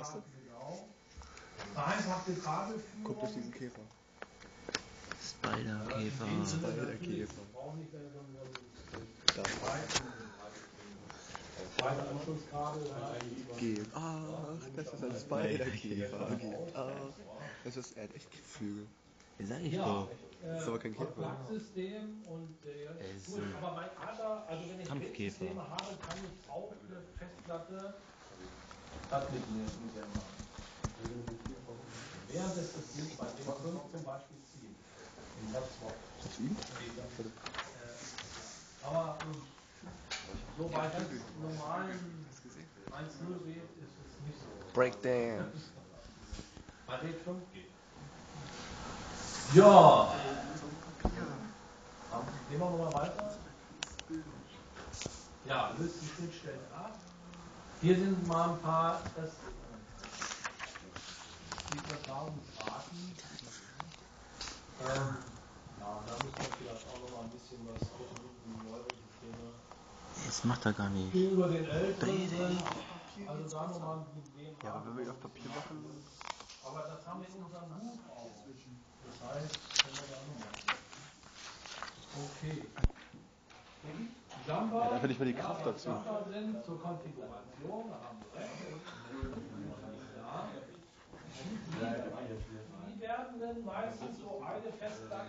Was denn? Vereinfachte Kabelführung. Guck durch diesen Käfer. Spider-Käfer. Spider-Käfer. Da. Geht. Ach, das ist ein Spider-Käfer. Geht. Ach, das ist, er hat echt Flügel. Sag ich Ja, doch. Das ist aber kein Käfer. Platzsystem und äh, Es ist gut, ein aber mein Adler, also wenn ich Kampfkäfer. Systeme habe, kann ich auch eine Festplatte das mitnehmen. mitnehmen. Während des Systems bei dem 5 zum Beispiel ziehen. Den Satz war- Hast du ihn? Äh, Aber ähm, so bei ganz normalen 1.0 Weg ist es nicht so. Breakdance. Bei Weg 5 geht. Ja. Ähm, Gehen wir nochmal weiter. Ja, löst die Schnittstellen ab. Hier sind mal ein paar, das die Übertragungsraten. Ähm, ja, da müssen wir vielleicht auch noch mal ein bisschen was ausdrücken, neuere Systeme. Das macht er gar nicht. Gegenüber den älteren sind, also da nochmal ein Problem Ja, aber haben. wenn wir ihn auf Papier machen, Aber das haben wir in unserem Buch auch. Das heißt, können wir da nochmal. Okay. Ja, dafür nicht mal die Kraft dazu. Da. Die werden dann meistens so eine Festplatte